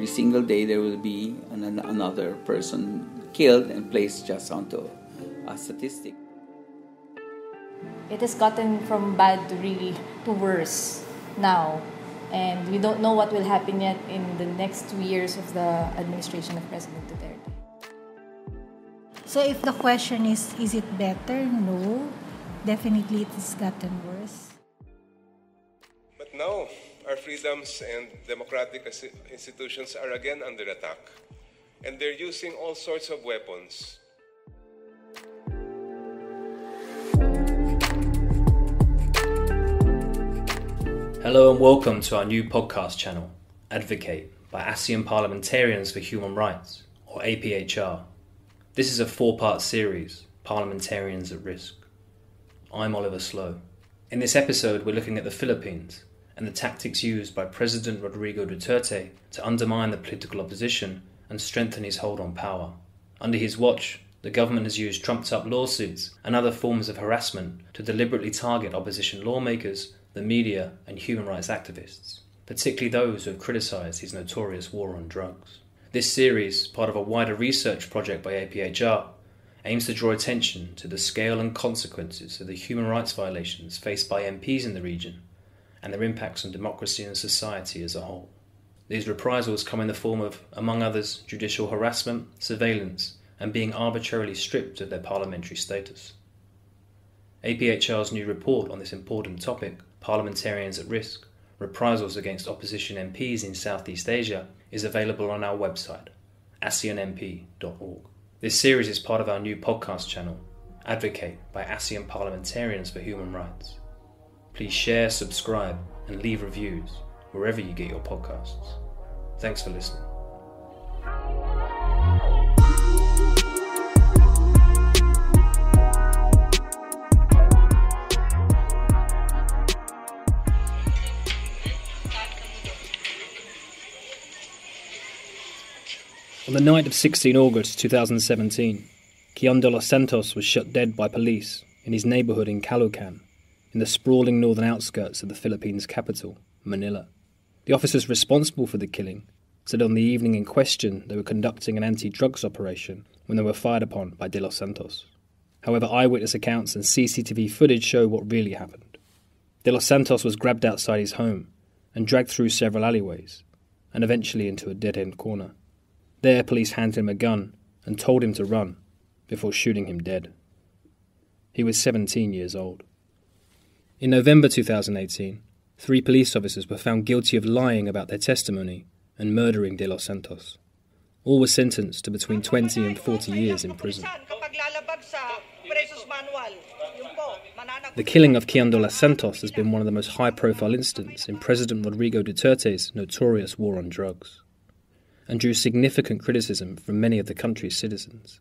every single day there will be an, another person killed and placed just onto a statistic. It has gotten from bad to really to worse now. And we don't know what will happen yet in the next two years of the administration of President Duterte. So if the question is, is it better? No. Definitely it has gotten worse. But now, our freedoms and democratic institutions are again under attack. And they're using all sorts of weapons. Hello and welcome to our new podcast channel, Advocate by ASEAN Parliamentarians for Human Rights, or APHR. This is a four part series, Parliamentarians at Risk. I'm Oliver Slow. In this episode, we're looking at the Philippines and the tactics used by President Rodrigo Duterte to undermine the political opposition and strengthen his hold on power. Under his watch, the government has used trumped up lawsuits and other forms of harassment to deliberately target opposition lawmakers, the media, and human rights activists, particularly those who have criticised his notorious war on drugs. This series, part of a wider research project by APHR, aims to draw attention to the scale and consequences of the human rights violations faced by MPs in the region and their impacts on democracy and society as a whole. These reprisals come in the form of, among others, judicial harassment, surveillance, and being arbitrarily stripped of their parliamentary status. APHR's new report on this important topic, Parliamentarians at Risk Reprisals Against Opposition MPs in Southeast Asia, is available on our website, aseanmp.org. This series is part of our new podcast channel, Advocate by ASEAN Parliamentarians for Human Rights. Please share, subscribe, and leave reviews wherever you get your podcasts. Thanks for listening. On the night of 16 August 2017, Kian de los Santos was shot dead by police in his neighborhood in Caloocan, in the sprawling northern outskirts of the Philippines capital, Manila. The officers responsible for the killing said on the evening in question they were conducting an anti drugs operation when they were fired upon by De Los Santos. However, eyewitness accounts and CCTV footage show what really happened. De Los Santos was grabbed outside his home and dragged through several alleyways and eventually into a dead end corner. There, police handed him a gun and told him to run before shooting him dead. He was 17 years old. In November 2018, three police officers were found guilty of lying about their testimony and murdering De Los Santos. All were sentenced to between 20 and 40 years in prison. The killing of Kian de los Santos has been one of the most high profile incidents in President Rodrigo Duterte's notorious war on drugs, and drew significant criticism from many of the country's citizens.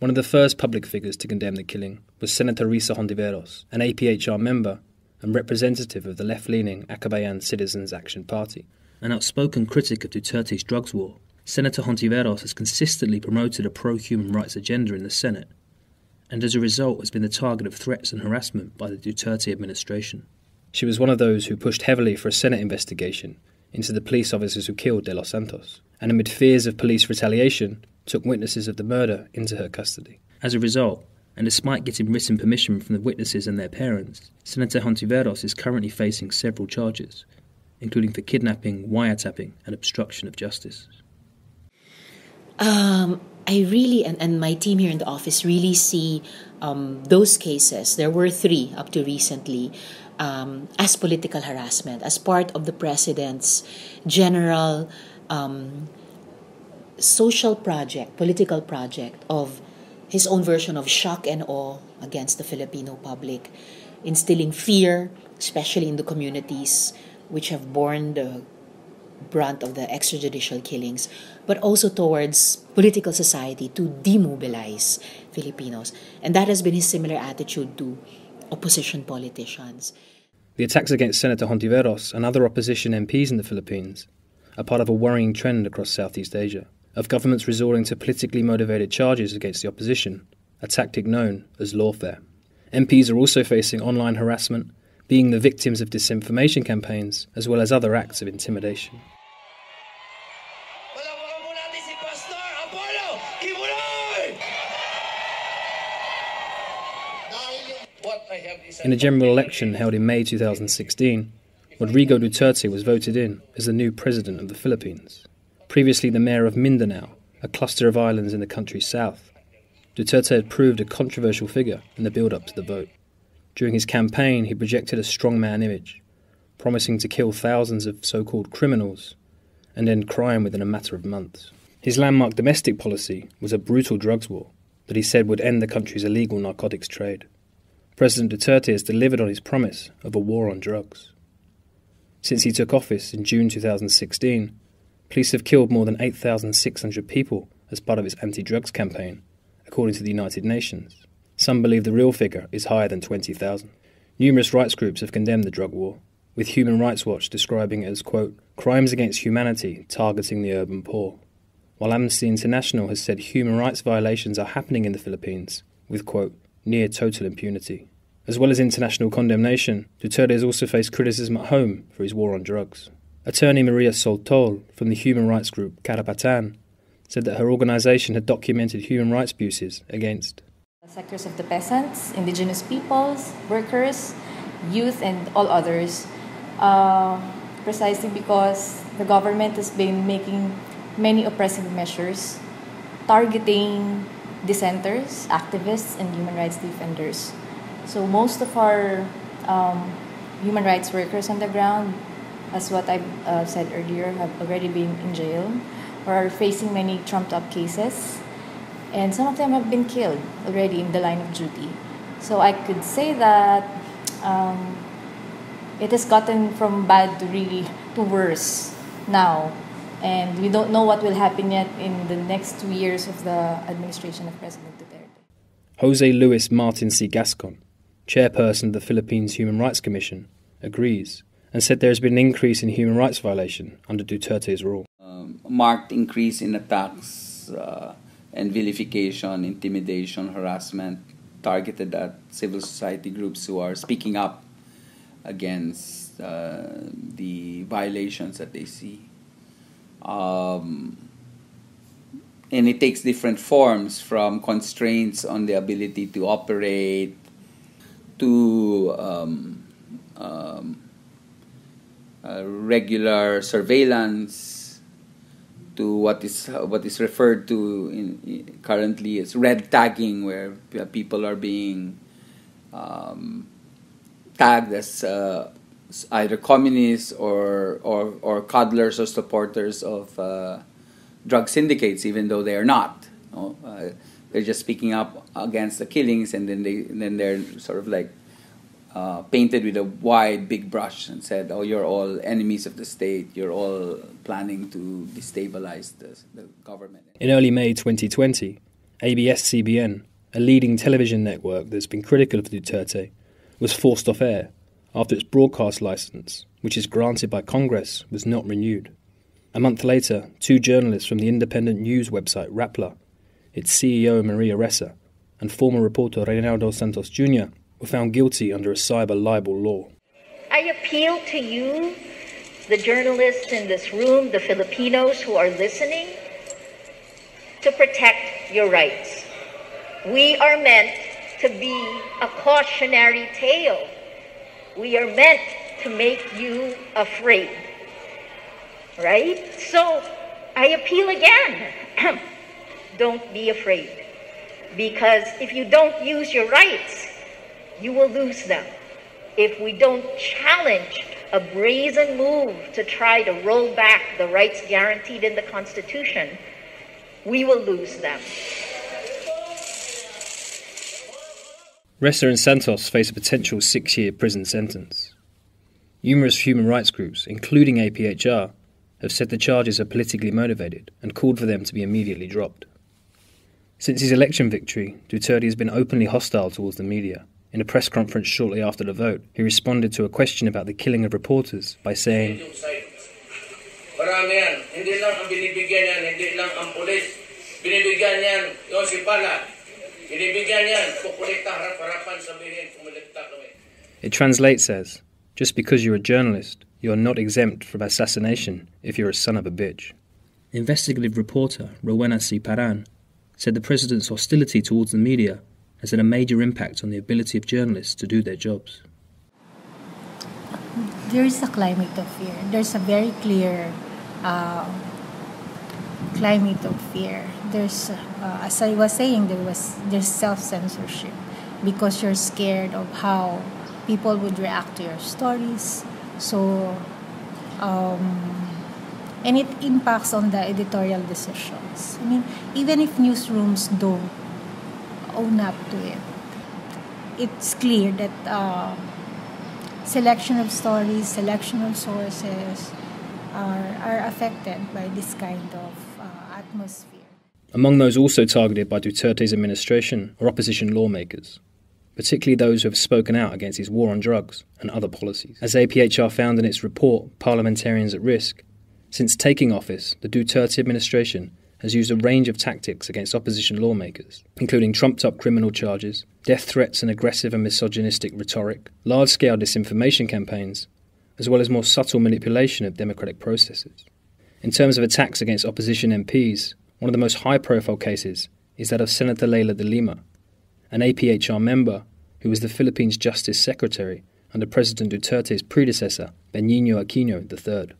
One of the first public figures to condemn the killing was Senator Risa Hontiveros, an APHR member and representative of the left leaning Akbayan Citizens Action Party. An outspoken critic of Duterte's drugs war, Senator Hontiveros has consistently promoted a pro human rights agenda in the Senate, and as a result has been the target of threats and harassment by the Duterte administration. She was one of those who pushed heavily for a Senate investigation into the police officers who killed De Los Santos, and amid fears of police retaliation, took witnesses of the murder into her custody. As a result, and despite getting written permission from the witnesses and their parents, Senator Hontiveros is currently facing several charges, including for kidnapping, wiretapping, and obstruction of justice. Um, I really, and, and my team here in the office really see um, those cases, there were three up to recently, um, as political harassment, as part of the president's general um, social project, political project of his own version of shock and awe against the Filipino public, instilling fear, especially in the communities which have borne the brunt of the extrajudicial killings, but also towards political society to demobilize Filipinos. And that has been his similar attitude to opposition politicians. The attacks against Senator Hontiveros and other opposition MPs in the Philippines are part of a worrying trend across Southeast Asia of governments resorting to politically motivated charges against the opposition, a tactic known as lawfare. MPs are also facing online harassment, being the victims of disinformation campaigns, as well as other acts of intimidation. In a general election held in May 2016, Rodrigo Duterte was voted in as the new president of the Philippines. Previously the mayor of Mindanao, a cluster of islands in the country's south, Duterte had proved a controversial figure in the build up to the vote. During his campaign, he projected a strongman image, promising to kill thousands of so called criminals and end crime within a matter of months. His landmark domestic policy was a brutal drugs war that he said would end the country's illegal narcotics trade. President Duterte has delivered on his promise of a war on drugs. Since he took office in June 2016, police have killed more than 8,600 people as part of its anti drugs campaign, according to the United Nations. Some believe the real figure is higher than 20,000. Numerous rights groups have condemned the drug war, with Human Rights Watch describing it as, quote, crimes against humanity targeting the urban poor. While Amnesty International has said human rights violations are happening in the Philippines, with, quote, near total impunity. As well as international condemnation, Duterte has also faced criticism at home for his war on drugs. Attorney Maria Sol Taule from the human rights group Karapatan said that her organization had documented human rights abuses against sectors of the peasants, indigenous peoples, workers, youth, and all others, uh, precisely because the government has been making many oppressive measures targeting dissenters, activists, and human rights defenders. So most of our um, human rights workers on the ground, as what I uh, said earlier, have already been in jail or are facing many trumped up cases. And some of them have been killed already in the line of duty. So I could say that um, it has gotten from bad to really to worse now. And we don't know what will happen yet in the next two years of the administration of President Duterte. Jose Luis Martin C. Gascon, chairperson of the Philippines Human Rights Commission, agrees and said there has been an increase in human rights violation under Duterte's rule. Um, marked increase in attacks uh, and vilification, intimidation, harassment targeted at civil society groups who are speaking up against uh, the violations that they see. Um, and it takes different forms from constraints on the ability to operate to um, um, uh, regular surveillance to what is what is referred to in, in currently as red tagging, where people are being um, tagged as uh, either communists or, or, or coddlers or supporters of uh, drug syndicates, even though they are not. You know? uh, they're just speaking up against the killings, and then they and then they're sort of like uh, painted with a wide, big brush and said, "Oh, you're all enemies of the state. You're all planning to destabilize the, the government." In early May 2020, ABS-CBN, a leading television network that's been critical of Duterte, was forced off air after its broadcast license, which is granted by Congress, was not renewed. A month later, two journalists from the independent news website Rappler, its CEO Maria Ressa, and former reporter Reynaldo Santos Jr. were found guilty under a cyber libel law. I appeal to you, the journalists in this room, the Filipinos who are listening, to protect your rights. We are meant to be a cautionary tale. We are meant to make you afraid. Right? So I appeal again. don't be afraid. Because if you don't use your rights, you will lose them. If we don't challenge a brazen move to try to roll back the rights guaranteed in the Constitution, we will lose them. Ressa and Santos face a potential six year prison sentence. Numerous human rights groups, including APHR, have said the charges are politically motivated and called for them to be immediately dropped. Since his election victory, Duterte has been openly hostile towards the media. In a press conference shortly after the vote, he responded to a question about the killing of reporters by saying, Marami yan. Hindi lang ang binibigyan yan, hindi lang ang polis. Binibigyan yan, yung si Pala. Binibigyan yan, kukulikta harap-harapan sabihin, kumulikta kami. It translates as, just because you're a journalist, you're not exempt from assassination if you're a son of a bitch. Investigative reporter Rowena C. Paraan said the president's hostility towards the media has had a major impact on the ability of journalists to do their jobs. There is a climate of fear. There's a very clear uh, climate of fear. There's, uh, as I was saying, there was there's self censorship because you're scared of how people would react to your stories. So, um, and it impacts on the editorial decisions. I mean, even if newsrooms don't own up to it, it's clear that uh, selection of stories, selection of sources are, are affected by this kind of uh, atmosphere. Among those also targeted by Duterte's administration are opposition lawmakers, particularly those who have spoken out against his war on drugs and other policies. As APHR found in its report, Parliamentarians at Risk, since taking office, the Duterte administration has used a range of tactics against opposition lawmakers, including trumped up criminal charges, death threats and aggressive and misogynistic rhetoric, large scale disinformation campaigns, as well as more subtle manipulation of democratic processes. In terms of attacks against opposition MPs, one of the most high profile cases is that of Senator Leila de Lima, an APHR member who was the Philippines Justice Secretary under President Duterte's predecessor, Benigno Aquino III.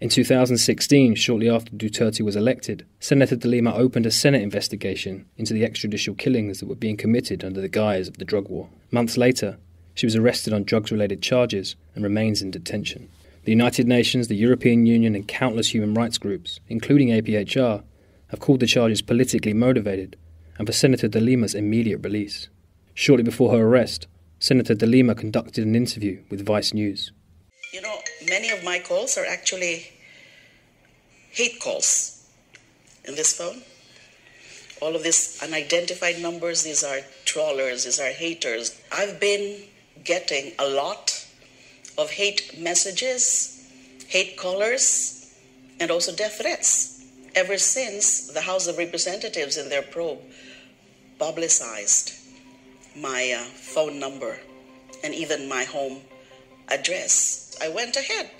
In 2016, shortly after Duterte was elected, Senator de Lima opened a Senate investigation into the extrajudicial killings that were being committed under the guise of the drug war. Months later, she was arrested on drugs related charges and remains in detention. The United Nations, the European Union, and countless human rights groups, including APHR, have called the charges politically motivated and for Senator de Lima's immediate release. Shortly before her arrest, Senator de Lima conducted an interview with Vice News. You know, many of my calls are actually hate calls in this phone. All of these unidentified numbers, these are trawlers, these are haters. I've been getting a lot of hate messages, hate callers, and also death threats ever since the House of Representatives in their probe publicized my uh, phone number and even my home address. I went ahead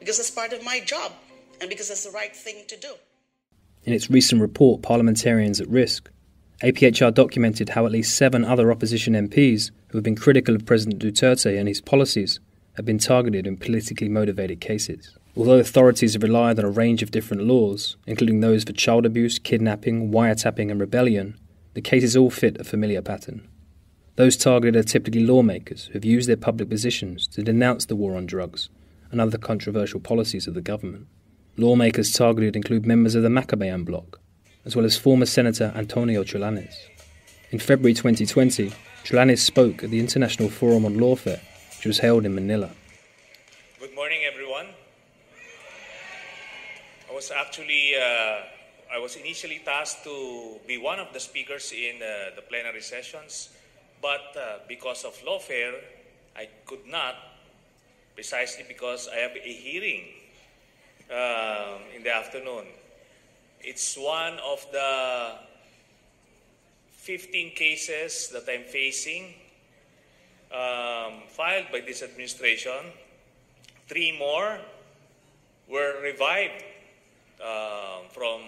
because it's part of my job and because it's the right thing to do. In its recent report, Parliamentarians at Risk, APHR documented how at least seven other opposition MPs who have been critical of President Duterte and his policies have been targeted in politically motivated cases. Although authorities have relied on a range of different laws, including those for child abuse, kidnapping, wiretapping, and rebellion, the cases all fit a familiar pattern. Those targeted are typically lawmakers who have used their public positions to denounce the war on drugs and other controversial policies of the government. Lawmakers targeted include members of the Makabayan bloc, as well as former Senator Antonio Trillanes. In February 2020, Trillanes spoke at the International Forum on Lawfare, which was held in Manila. Good morning, everyone. I was actually, uh, I was initially tasked to be one of the speakers in uh, the plenary sessions but uh, because of lawfare, I could not, precisely because I have a hearing uh, in the afternoon. It's one of the 15 cases that I'm facing um, filed by this administration. Three more were revived uh, from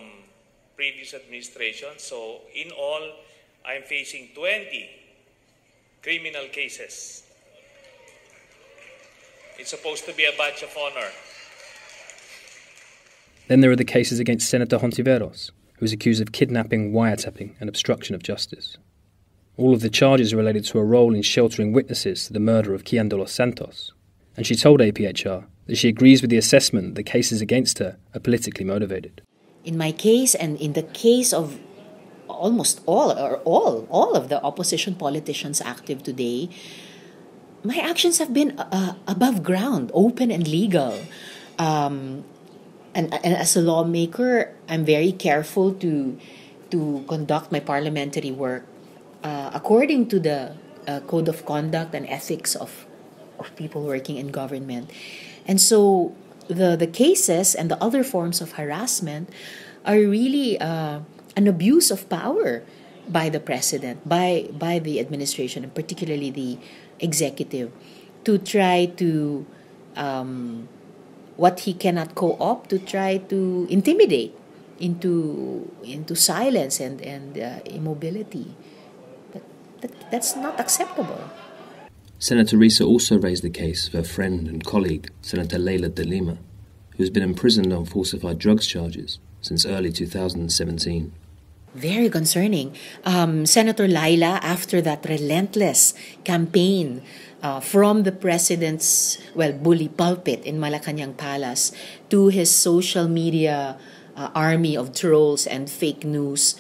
previous administration. So in all, I'm facing 20 criminal cases. It's supposed to be a badge of honor. Then there are the cases against Senator Hontiveros, who is accused of kidnapping, wiretapping, and obstruction of justice. All of the charges are related to a role in sheltering witnesses to the murder of Kian de los Santos, and she told APHR that she agrees with the assessment that the cases against her are politically motivated. In my case, and in the case of almost all or all all of the opposition politicians active today my actions have been uh, above ground open and legal. Um, and, and as a lawmaker i'm very careful to to conduct my parliamentary work uh, according to the uh, code of conduct and ethics of of people working in government. And so the the cases and the other forms of harassment are really uh, an abuse of power by the president, by by the administration, and particularly the executive, to try to um, what he cannot co-opt to try to intimidate into into silence and and uh, immobility. But That, that's not acceptable. Senator Risa also raised the case of her friend and colleague, Senator Leila de Lima, who has been imprisoned on falsified drugs charges since early 2017. Very concerning. Um, Senator Leila, after that relentless campaign uh, from the president's, well, bully pulpit in Malacanang Palace to his social media uh, army of trolls and fake news,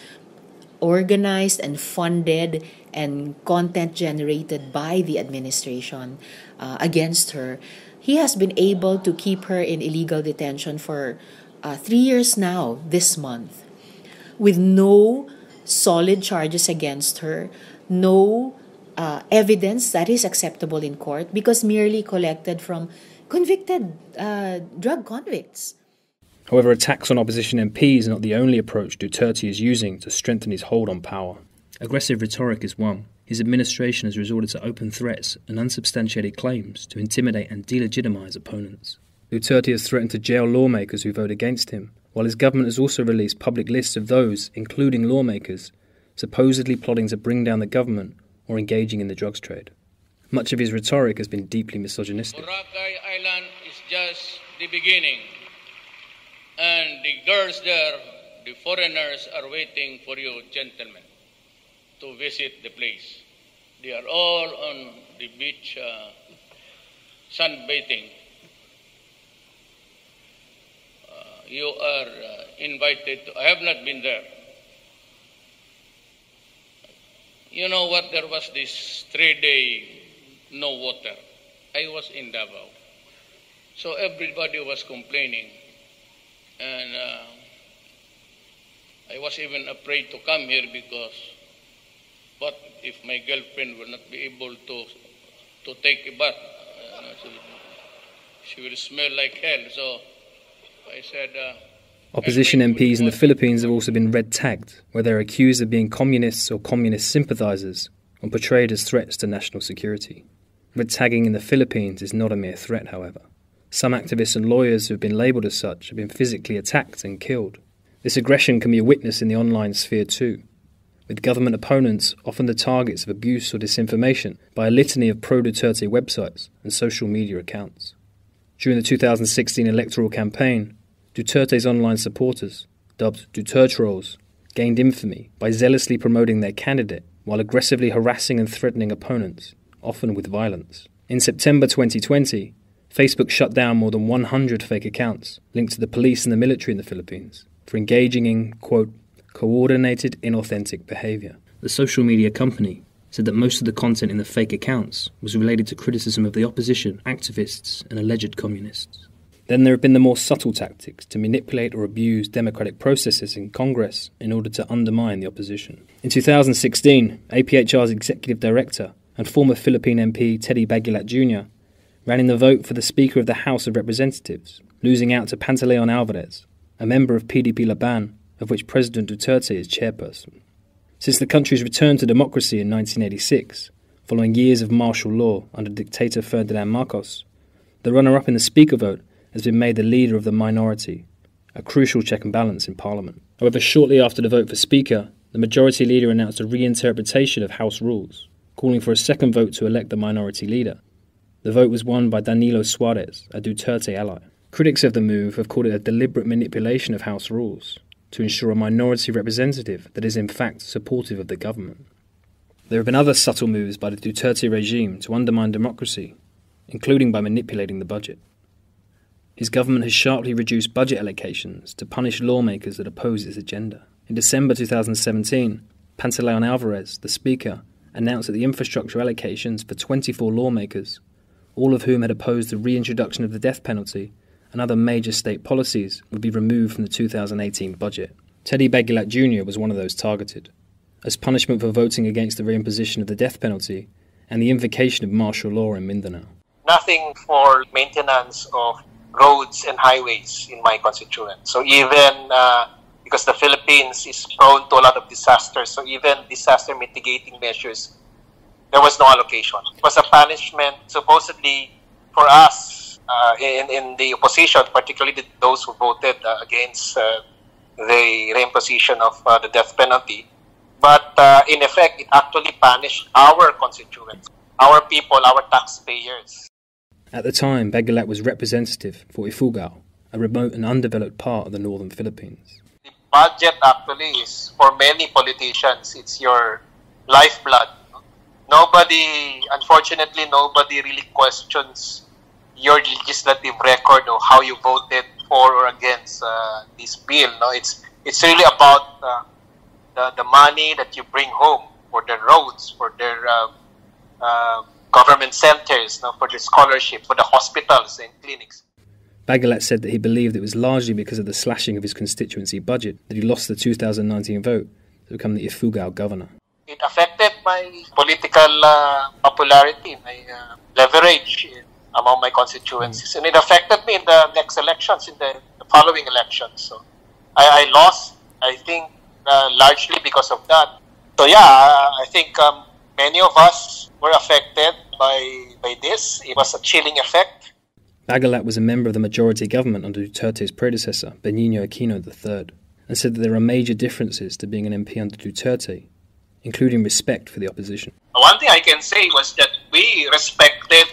organized and funded and content generated by the administration uh, against her, he has been able to keep her in illegal detention for uh, three years now, this month, with no solid charges against her, no uh, evidence that is acceptable in court because merely collected from convicted uh, drug convicts. However, attacks on opposition MPs are not the only approach Duterte is using to strengthen his hold on power. Aggressive rhetoric is one. His administration has resorted to open threats and unsubstantiated claims to intimidate and delegitimize opponents. Duterte has threatened to jail lawmakers who vote against him, while his government has also released public lists of those, including lawmakers, supposedly plotting to bring down the government or engaging in the drugs trade. Much of his rhetoric has been deeply misogynistic. Boracay Island is just the beginning. And the girls there, the foreigners, are waiting for you, gentlemen, to visit the place. They are all on the beach uh, sunbathing. Uh, you are uh, invited to, I have not been there. You know what? There was this three day no water. I was in Davao. So everybody was complaining. And uh, I was even afraid to come here because what if my girlfriend will not be able to to take a bath? Uh, she will smell like hell. So said. Uh, Opposition MPs in the Philippines have also been red tagged, where they're accused of being communists or communist sympathizers and portrayed as threats to national security. Red tagging in the Philippines is not a mere threat, however. Some activists and lawyers who have been labelled as such have been physically attacked and killed. This aggression can be a witness in the online sphere too, with government opponents often the targets of abuse or disinformation by a litany of pro Duterte websites and social media accounts. During the 2016 electoral campaign, Duterte's online supporters, dubbed Dutertrolls, gained infamy by zealously promoting their candidate while aggressively harassing and threatening opponents, often with violence. In September 2020, Facebook shut down more than 100 fake accounts linked to the police and the military in the Philippines for engaging in, quote, coordinated inauthentic behavior. The social media company said that most of the content in the fake accounts was related to criticism of the opposition, activists, and alleged communists. Then there have been the more subtle tactics to manipulate or abuse democratic processes in Congress in order to undermine the opposition. In 2016, APHR's executive director and former Philippine MP Teddy Baguilat Jr ran in the vote for the Speaker of the House of Representatives, losing out to Pantaleon Alvarez, a member of PDP Laban, of which President Duterte is chairperson. Since the country's return to democracy in 1986, following years of martial law under dictator Ferdinand Marcos, the runner up in the Speaker vote has been made the leader of the minority, a crucial check and balance in Parliament. However, shortly after the vote for Speaker, the majority leader announced a reinterpretation of House rules, calling for a second vote to elect the minority leader. The vote was won by Danilo Suarez, a Duterte ally. Critics of the move have called it a deliberate manipulation of House rules to ensure a minority representative that is in fact supportive of the government. There have been other subtle moves by the Duterte regime to undermine democracy, including by manipulating the budget. His government has sharply reduced budget allocations to punish lawmakers that oppose its agenda. In December 2017, Pantaleon Alvarez, the Speaker, announced that the infrastructure allocations for 24 lawmakers all of whom had opposed the reintroduction of the death penalty and other major state policies, would be removed from the 2018 budget. Teddy Baguilat Jr. was one of those targeted. As punishment for voting against the reimposition of the death penalty and the invocation of martial law in Mindanao. Nothing for maintenance of roads and highways in my constituent. So even uh, because the Philippines is prone to a lot of disasters, so even disaster mitigating measures there was no allocation. It was a punishment supposedly for us uh, in, in the opposition, particularly those who voted uh, against uh, the reimposition of uh, the death penalty. But uh, in effect, it actually punished our constituents, our people, our taxpayers. At the time, Baguilat was representative for Ifugao, a remote and undeveloped part of the northern Philippines. The budget actually is, for many politicians, it's your lifeblood. Nobody, unfortunately, nobody really questions your legislative record or how you voted for or against uh, this bill. No, it's it's really about uh, the the money that you bring home for the roads, for their uh, uh, government centers, no, for the scholarship, for the hospitals and clinics. Baguilat said that he believed it was largely because of the slashing of his constituency budget that he lost the 2019 vote to become the Ifugao governor. It affected my political uh, popularity, my uh, leverage among my constituencies, and it affected me in the next elections, in the, the following elections. So I, I lost, I think, uh, largely because of that. So yeah, I think um, many of us were affected by by this. It was a chilling effect. Baguilat was a member of the majority government under Duterte's predecessor, Benigno Aquino III, and said that there are major differences to being an MP under Duterte, including respect for the opposition. One thing I can say was that we respected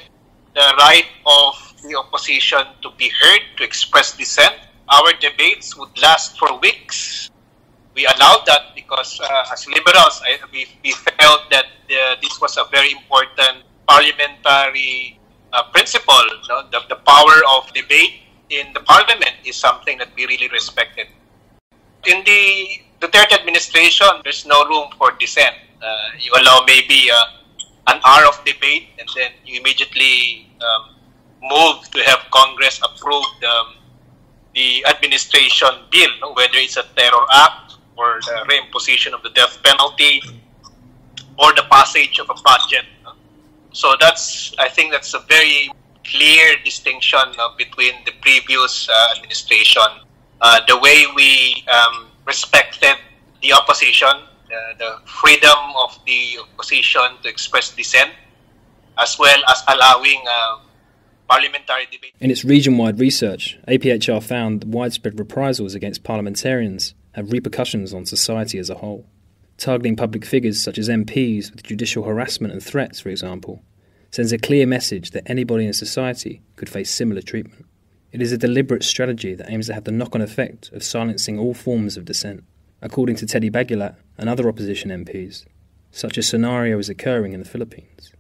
the right of the opposition to be heard, to express dissent. Our debates would last for weeks. We allowed that because, uh, as liberals, I, we, we felt that uh, this was a very important parliamentary uh, principle. You know? the, the power of debate in the parliament is something that we really respected. In the Duterte administration, there's no room for dissent. Uh, you allow maybe uh, an hour of debate, and then you immediately um, move to have Congress approve um, the administration bill, whether it's a terror act or the reimposition of the death penalty or the passage of a budget. So that's, I think, that's a very clear distinction uh, between the previous uh, administration. Uh, the way we um, respected the opposition uh, the freedom of the opposition to express dissent, as well as allowing uh, parliamentary debate. In its region wide research, APHR found that widespread reprisals against parliamentarians have repercussions on society as a whole. Targeting public figures such as MPs with judicial harassment and threats, for example, sends a clear message that anybody in society could face similar treatment. It is a deliberate strategy that aims to have the knock on effect of silencing all forms of dissent. According to Teddy Baguilat and other opposition MPs, such a scenario is occurring in the Philippines.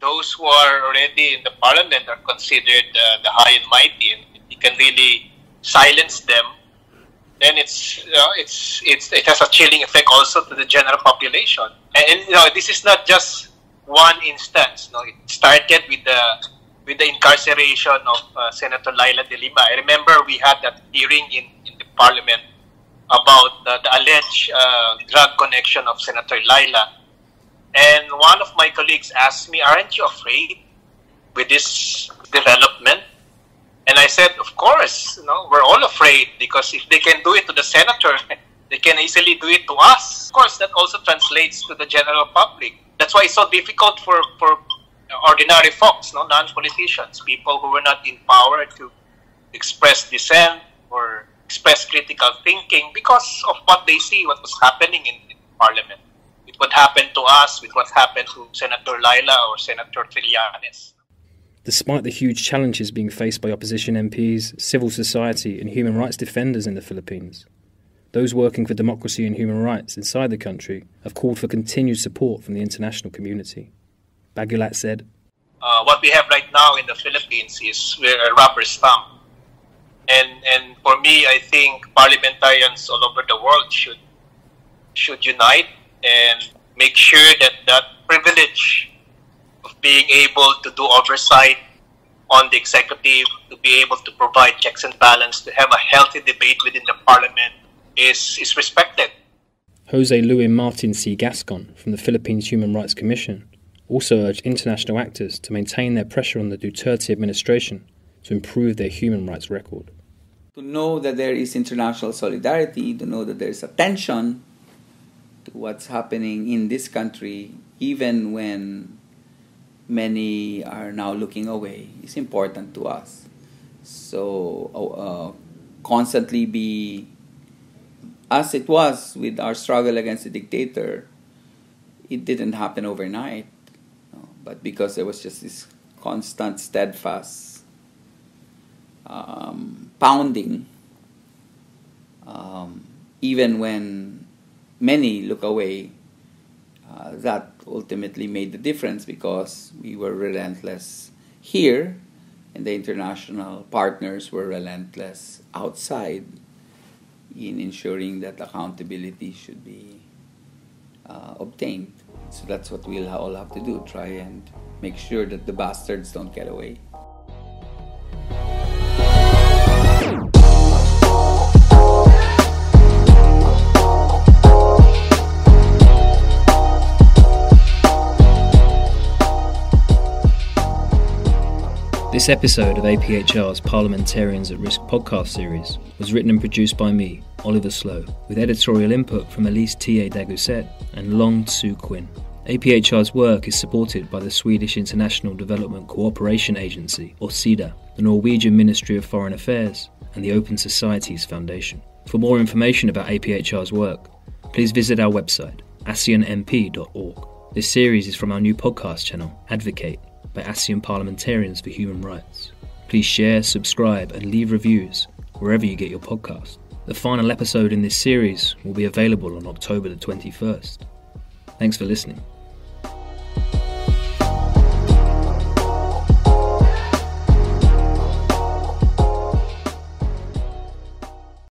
Those who are already in the parliament are considered uh, the high and mighty, and you can really silence them. Then it's, it's, it's, it has a chilling effect also to the general population. And, and you know, this is not just one instance. No, it started with the with the incarceration of uh, Senator Leila de Lima. I remember we had that hearing in, in the parliament about the, the alleged uh, drug connection of Senator Leila. And one of my colleagues asked me, Aren't you afraid with this development? And I said, Of course, you know, we're all afraid because if they can do it to the senator, they can easily do it to us. Of course, that also translates to the general public. That's why it's so difficult for, for ordinary folks, no, non politicians, people who were not in power to express dissent or express critical thinking because of what they see, what was happening in, in Parliament. With what happened to us, with what happened to Senator Leila or Senator Trillanes. Despite the huge challenges being faced by opposition MPs, civil society, and human rights defenders in the Philippines, those working for democracy and human rights inside the country have called for continued support from the international community. Baguilat said, uh, What we have right now in the Philippines is we're a rubber stamp and and for me, I think parliamentarians all over the world should should unite and make sure that that privilege of being able to do oversight on the executive, to be able to provide checks and balance, to have a healthy debate within the parliament is is respected. Jose Luis Martin C. Gascon from the Philippines Human Rights Commission also urged international actors to maintain their pressure on the Duterte administration to improve their human rights record. To know that there is international solidarity, to know that there is attention to what's happening in this country, even when many are now looking away, is important to us. So, uh, constantly be, as it was with our struggle against the dictator, it didn't happen overnight, but because there was just this constant, steadfast um, pounding, um, even when many look away, uh, that ultimately made the difference because we were relentless here, and the international partners were relentless outside in ensuring that accountability should be uh, obtained. So that's what we'll all have to do try and make sure that the bastards don't get away. This episode of APHR's Parliamentarians at Risk podcast series was written and produced by me, Oliver Slow, with editorial input from Elise T.A. Daguset and Long Tsu Quinn. APHR's work is supported by the Swedish International Development Cooperation Agency, or SIDA, the Norwegian Ministry of Foreign Affairs, and the Open Societies Foundation. For more information about APHR's work, please visit our website, aseanmp.org. This series is from our new podcast channel, Advocate, by ASEAN Parliamentarians for Human Rights. Please share, subscribe, and leave reviews wherever you get your podcast. The final episode in this series will be available on October the 21st. Thanks for listening.